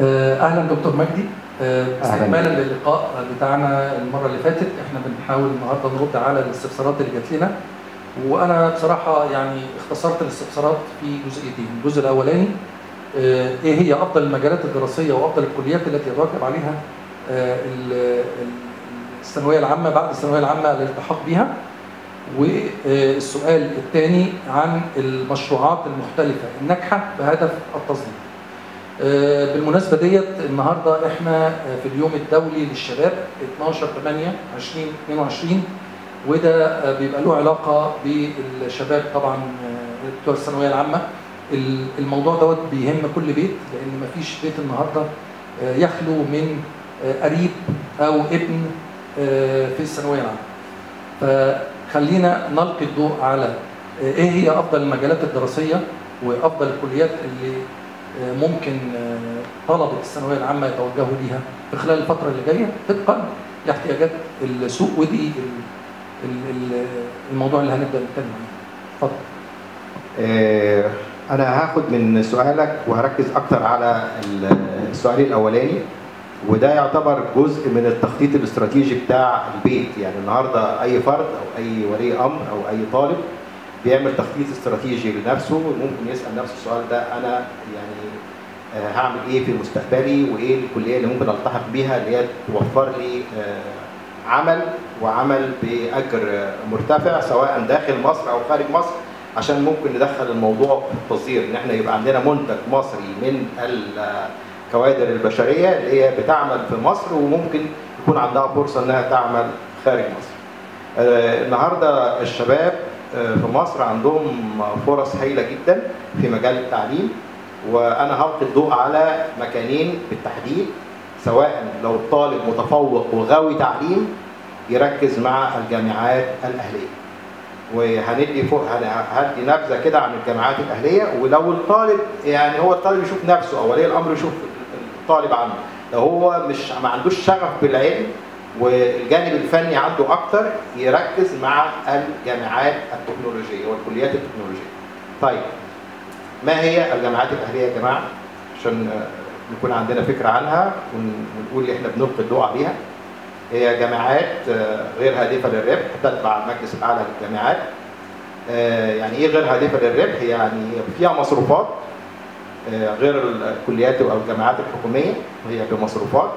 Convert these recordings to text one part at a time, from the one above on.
أهلا دكتور مجدي. استكمالا للقاء بتاعنا المرة اللي فاتت. إحنا بنحاول النهارده نرد على الاستفسارات اللي جات لنا. وأنا بصراحة يعني اختصرت الاستفسارات في جزئيتين. الجزء الأولاني إيه هي أفضل المجالات الدراسية وأفضل الكليات التي يترتب عليها الثانوية العامة بعد الثانوية العامة الالتحاق بها والسؤال الثاني عن المشروعات المختلفة الناجحة بهدف التصدير. بالمناسبة ديت النهارده إحنا في اليوم الدولي للشباب 12 8 2022 وده بيبقى له علاقة بالشباب طبعا بتوع الثانوية العامة. الموضوع دوت بيهم كل بيت لأن مفيش بيت النهارده يخلو من قريب أو ابن في الثانوية العامة. فخلينا نلقي الضوء على إيه هي أفضل المجالات الدراسية وأفضل الكليات اللي ممكن طلبة الثانوية العامة يتوجهوا ليها في خلال الفترة اللي جاية طبقا لاحتياجات السوق ودي الموضوع اللي هنبدأ نتكلم عنه. اتفضل. أنا هاخد من سؤالك وهركز أكتر على السؤال الأولاني وده يعتبر جزء من التخطيط الاستراتيجي بتاع البيت يعني النهارده أي فرد أو أي ولي أمر أو أي طالب بيعمل تخطيط استراتيجي لنفسه ممكن يسأل نفسه السؤال ده أنا يعني هعمل إيه في مستقبلي وإيه الكلية اللي ممكن ألتحق بيها اللي هي توفر لي عمل وعمل بأجر مرتفع سواء داخل مصر أو خارج مصر عشان ممكن ندخل الموضوع في التصدير إن إحنا يبقى عندنا منتج مصري من الكوادر البشرية اللي هي بتعمل في مصر وممكن يكون عندها فرصة إنها تعمل خارج مصر. النهارده الشباب في مصر عندهم فرص هائله جدا في مجال التعليم وأنا هلقي الضوء على مكانين بالتحديد سواء لو الطالب متفوق وغاوي تعليم يركز مع الجامعات الأهلية. وهندي فوق هدي نبذة كده عن الجامعات الأهلية ولو الطالب يعني هو الطالب يشوف نفسه أو ولي الأمر يشوف الطالب عنه. لو هو مش ما عندوش شغف بالعلم والجانب الفني عنده أكتر يركز مع الجامعات التكنولوجية والكليات التكنولوجية. طيب ما هي الجامعات الأهلية يا جماعة؟ عشان نكون عندنا فكرة عنها ونقول إحنا بنلقي الضوء عليها. هي جامعات غير هادفة للربح تتبع المجلس الاعلى للجامعات. يعني إيه غير هادفة للربح؟ يعني فيها مصروفات غير الكليات أو الجامعات الحكومية وهي بمصروفات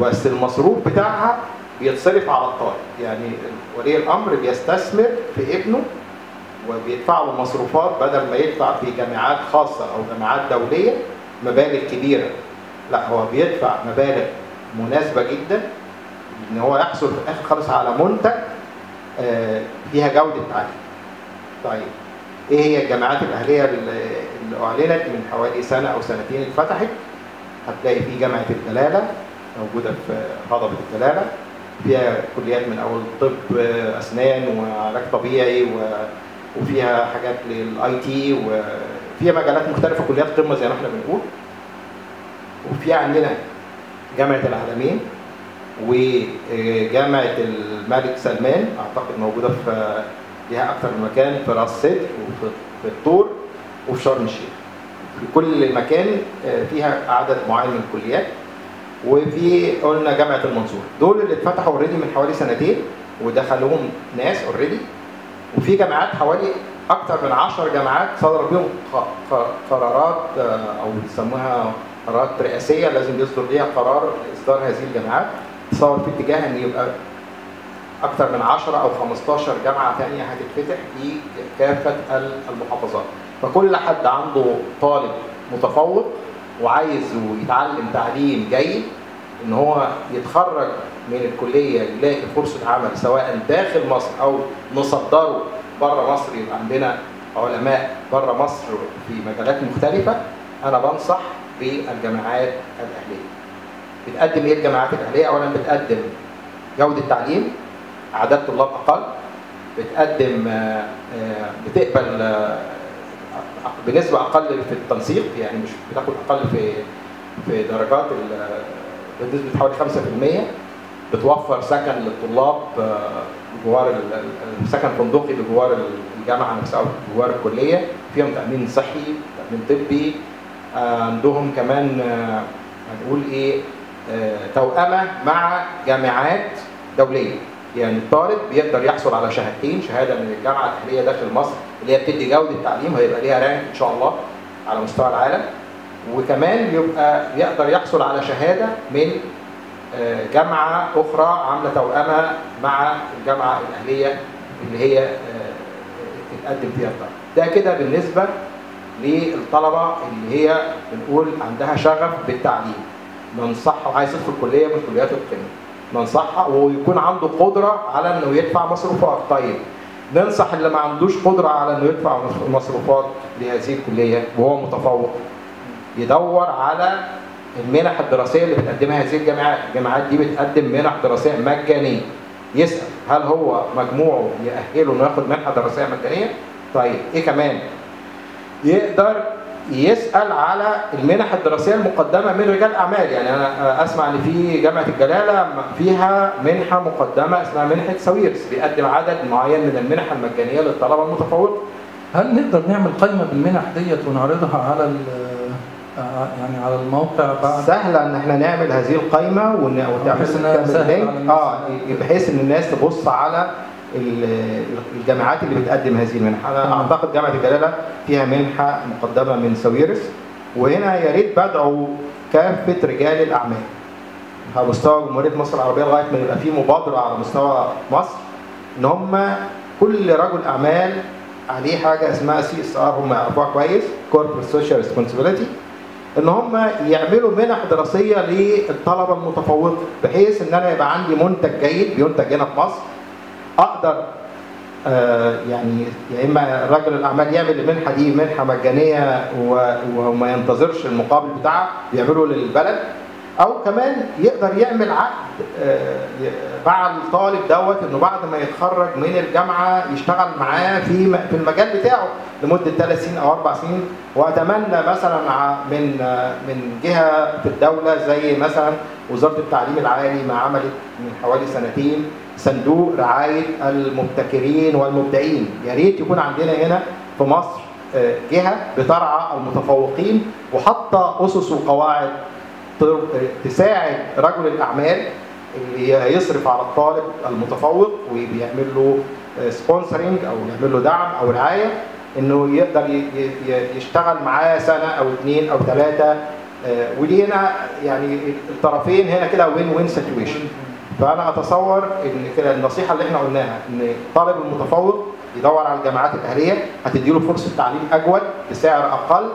بس المصروف بتاعها بيتصرف على الطالب يعني ولي الأمر بيستثمر في ابنه وبيدفع له مصروفات بدل ما يدفع في جامعات خاصة أو جامعات دولية مبالغ كبيرة لا هو بيدفع مبالغ مناسبة جدا إن هو يحصل في الآخر خالص على منتج فيها جودة تعليم. طيب إيه هي الجامعات الأهلية اللي أعلنت من حوالي سنة أو سنتين اتفتحت؟ هتلاقي في جامعة الجلاله موجودة في هضبة الجلاله فيها كليات من أول طب أسنان وعلاج طبيعي وفيها حاجات للاي تي وفيها مجالات مختلفة كليات قمة زي ما إحنا بنقول. وفي عندنا جامعة العالمين وجامعه الملك سلمان أعتقد موجودة في ليها أكثر من مكان في راس سدر وفي الطور وفي شرم الشيخ. في كل مكان فيها عدد معين من الكليات. وفي قلنا جامعة المنصورة. دول اللي اتفتحوا already من حوالي سنتين ودخلوهم ناس already وفي جامعات حوالي أكثر من 10 جامعات صدر بيهم قرارات أو بيسموها قرارات رئاسية لازم يصدر ليها قرار لاصدار هذه الجامعات. تصور في اتجاه إن يبقى أكثر من 10 أو 15 جامعة ثانية هتتفتح في كافة المحافظات. فكل حد عنده طالب متفوق وعايز يتعلم تعليم جيد إن هو يتخرج من الكلية يلاقي فرصة عمل سواء داخل مصر أو نصدره بره مصر يبقى عندنا علماء بره مصر في مجالات مختلفة أنا بنصح بالجامعات الأهلية. بتقدم إيه الجامعات الأهلية؟ اولا بتقدم جودة تعليم اعداد طلاب أقل بتقدم بتقبل بنسبة أقل في التنسيق يعني مش بتاخد أقل في في درجات بنسبة حوالي 5% بتوفر سكن للطلاب جوار سكن فندقي بجوار الجامعة نفسها جوار الكلية. فيهم تأمين صحي تأمين طبي عندهم كمان هنقول إيه آه، توأمة مع جامعات دولية. يعني الطالب بيقدر يحصل على شهادتين شهادة من الجامعة الأهلية داخل مصر اللي هي بتدي جودة تعليم هيبقى ليها رانك إن شاء الله على مستوى العالم. وكمان يبقى يقدر يحصل على شهادة من آه، جامعة أخرى عاملة توأمة مع الجامعة الأهلية اللي هي آه، تتقدم فيها الطالب ده كده بالنسبة للطلبة اللي هي بنقول عندها شغف بالتعليم. ننصحها وعايز يدخل كلية من كليات القمة. ننصحها ويكون عنده قدرة على إنه يدفع مصروفات طيب ننصح اللي ما عندوش قدرة على إنه يدفع مصروفات لهذه الكلية وهو متفوق. يدور على المنح الدراسية اللي بتقدمها هذه الجامعات. الجامعات دي بتقدم منح دراسية مجانية. يسأل هل هو مجموعه يأهله إنه ياخد منحة دراسية مجانية؟ طيب إيه كمان؟ يقدر يسأل على المنح الدراسية المقدمة من رجال أعمال يعني أنا أسمع إن في جامعة الجلالة فيها منحة مقدمة اسمها منحة ساويرس بيقدم عدد معين من المنح المجانية للطلبة المتفوقة هل نقدر نعمل قائمة بالمنح ديت ونعرضها على آه، يعني على الموقع بعد سهلة إن إحنا نعمل هذه القائمة ون- وتعمل بحيث إنها تعمل سهلة لينك. على الناس. آه بحيث إن الناس تبص على الجامعات اللي بتقدم هذه المنح أنا تمام. أعتقد جامعة الجلالة فيها منحة مقدمة من ساويرس وهنا يا ريت بدعو كافة رجال الأعمال على مستوى جمهورية مصر العربية لغاية ما يبقى في مبادرة على مستوى مصر إن هم كل رجل أعمال عليه حاجة اسمها CSR هم يعرفوها كويس Corporate Social Responsibility إن هم يعملوا منح دراسية للطلبة المتفوقة بحيث إن أنا يبقى عندي منتج جيد بينتج هنا في مصر أقدر آه، يعني يا إما رجل الأعمال يعمل المنحه دي منحة مجانية وما ينتظرش المقابل بتاعها بيعمله للبلد أو كمان يقدر يعمل عقد آه، مع الطالب دوت إنه بعد ما يتخرج من الجامعة يشتغل معاه في في المجال بتاعه لمدة ثلاث سنين أو أربع سنين. وأتمنى مثلا من آه، من جهة في الدولة زي مثلا وزارة التعليم العالي ما عملت من حوالي سنتين صندوق رعاية المبتكرين والمبدعين يا ريت يكون عندنا هنا في مصر آه، جهة بترعى المتفوقين وحاطة أسس وقواعد تساعد رجل الأعمال اللي هيصرف على الطالب المتفوق وبيعمل له sponsoring أو يعمل له دعم أو رعاية إنه يقدر يشتغل معاه سنة أو اثنين أو ثلاثة ودي هنا يعني الطرفين هنا كده win win situation فأنا أتصور إن كده النصيحة اللي إحنا قلناها إن الطالب المتفوق يدور على الجامعات الأهلية هتديله فرصة تعليم أجود بسعر أقل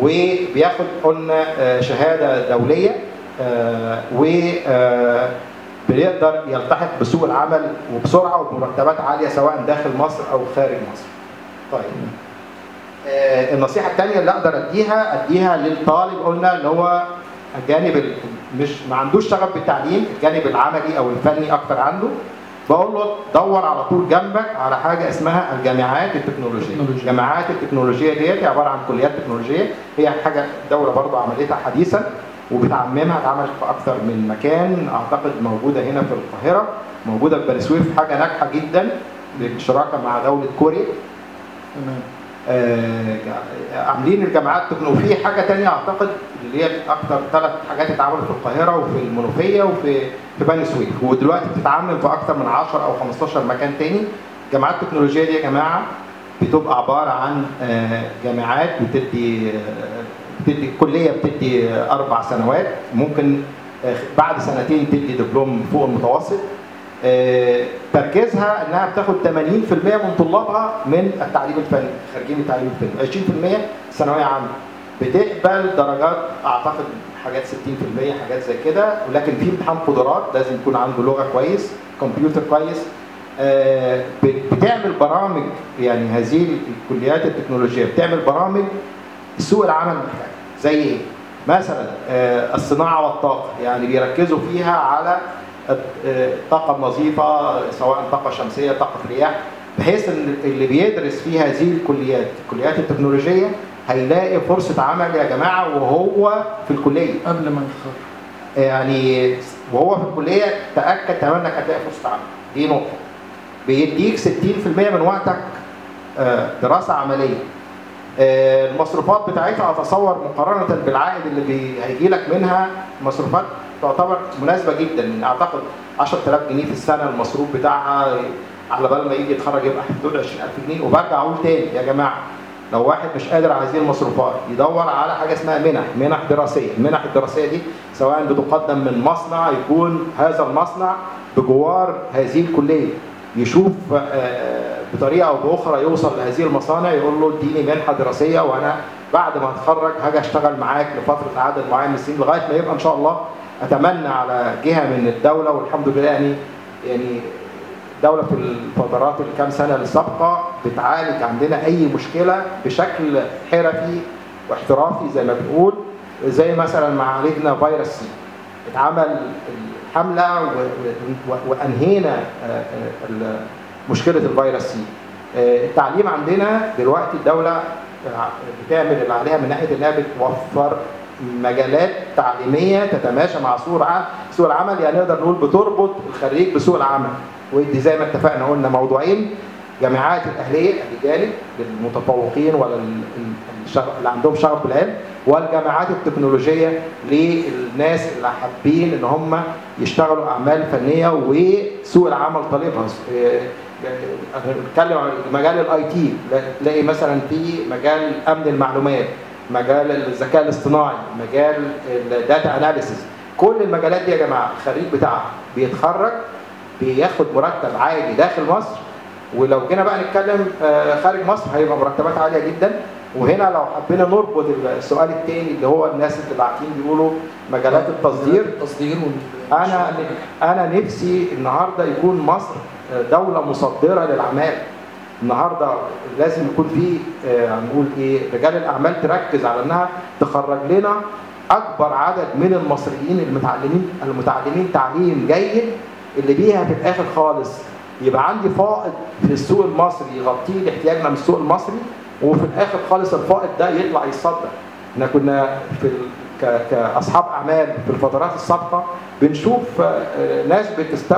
وبياخد قلنا آه، شهادة دولية آه، و بيقدر يلتحق بسوق العمل وبسرعة وبمرتبات عالية سواء داخل مصر أو خارج مصر. طيب آه، النصيحة الثانية اللي أقدر أديها أديها للطالب قلنا اللي هو الجانب ال- مش ما عندوش شغف بالتعليم الجانب العملي أو الفني أكتر عنده بقول له دور على طول جنبك على حاجة اسمها الجامعات التكنولوجية. الجامعات التكنولوجية ديت عبارة عن كليات تكنولوجية. هي حاجة الدولة برضه عملتها حديثا وبتعممها اتعملت في أكثر من مكان أعتقد موجودة هنا في القاهرة. موجودة في بني سويف حاجة ناجحة جدا بالشراكه مع دولة كوريا. تمام. آه، عاملين الجامعات التكنولوجية. وفي حاجة تانية أعتقد اللي هي أكتر ثلاث حاجات اتعملت في القاهرة وفي المنوفية وفي في بني سويف. ودلوقتي بتتعمم في أكتر من 10 أو 15 مكان تاني. الجامعات التكنولوجية دي يا جماعة بتبقى عبارة عن آه، جامعات بتدي آه، بتدي كلية بتدي آه، أربع سنوات. ممكن بعد سنتين تدي دبلوم فوق المتوسط. تركيزها إنها بتاخد 80% من طلابها من التعليم الفني خارجين التعليم الفني. 20% ثانوية عامة. بتقبل درجات أعتقد حاجات 60% حاجات زي كده ولكن في امتحان قدرات لازم يكون عنده لغة كويس كمبيوتر كويس آه، بت- بتعمل برامج يعني هذه الكليات التكنولوجية بتعمل برامج سوق العمل زي إيه؟ مثلا آه، الصناعة والطاقة يعني بيركزوا فيها على الطاقه النظيفه سواء طاقة شمسية طاقة رياح بحيث إن اللي بيدرس في هذه الكليات الكليات التكنولوجية هيلاقي فرصة عمل يا جماعة وهو في الكلية. قبل ما يتخرج. يعني وهو في الكلية تأكد تماما إنك هتلاقي فرصة عمل. دي نقطة. بيديك 60% من وقتك آه، دراسة عملية. آه، المصروفات بتاعتها اتصور مقارنة بالعائد اللي هيجي لك منها. مصروفات تعتبر مناسبة جدا. يعني أعتقد 10000 جنيه في السنة المصروف بتاعها على بال ما يجي يتخرج يبقى حدود 20000 جنيه. وبرجع أقول تاني يا جماعة لو واحد مش قادر على هذه المصروفات يدور على حاجة اسمها منح منح دراسية. المنح الدراسية دي سواء بتقدم من مصنع يكون هذا المصنع بجوار هذه الكلية. يشوف آه، بطريقة أو بأخرى يوصل لهذه المصانع يقول له اديني منحة دراسية وأنا بعد ما أتخرج هاجي أشتغل معاك لفترة عدد معين من السنين لغاية ما يبقى إن شاء الله أتمنى على جهة من الدولة والحمد لله يعني يعني الدولة في الفترات الكام سنة السابقة بتعالج عندنا أي مشكلة بشكل حرفي واحترافي زي ما بنقول زي مثلا ما عالجنا فيروس سي. اتعمل الحملة و- و- وأنهينا آه، آه، مشكلة الفيروس سي. آه، التعليم عندنا دلوقتي الدولة بتعمل اللي عليها من ناحية إنها بتوفر مجالات تعليمية تتماشى مع سوق العمل. يعني نقدر نقول بتربط الخريج بسوق العمل. ودي زي ما اتفقنا قلنا موضوعين جامعات الأهلية الجانب للمتفوقين ولا اللي عندهم شغف بالعلم والجامعات التكنولوجية للناس اللي حابين إن هم يشتغلوا أعمال فنية وسوق العمل طالبها نتكلم عن مجال ال IT. تلاقي مثلا في مجال أمن المعلومات مجال الذكاء الاصطناعي مجال ال data analysis كل المجالات دي يا جماعة الخريج بتاعها بيتخرج بياخد مرتب عالي داخل مصر ولو جينا بقى نتكلم آه، خارج مصر هيبقى مرتبات عالية جدا. وهنا لو حبينا نربط السؤال الثاني اللي هو الناس اللي باعتين بيقولوا مجالات التصدير. التصدير أنا أنا نفسي النهارده يكون مصر دولة مصدرة للأعمال. النهارده لازم يكون في آه، هنقول إيه رجال الأعمال تركز على إنها تخرج لنا أكبر عدد من المصريين المتعلمين المتعلمين تعليم جيد اللي بيها في الآخر خالص يبقى عندي فائض في السوق المصري يغطي لي احتياجنا من السوق المصري وفي الآخر خالص الفائض ده يطلع يتصدر إحنا كنا في. كأصحاب أعمال في الفترات السابقة بنشوف آه، ناس بتستوعب